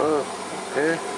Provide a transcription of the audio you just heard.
嗯，哎。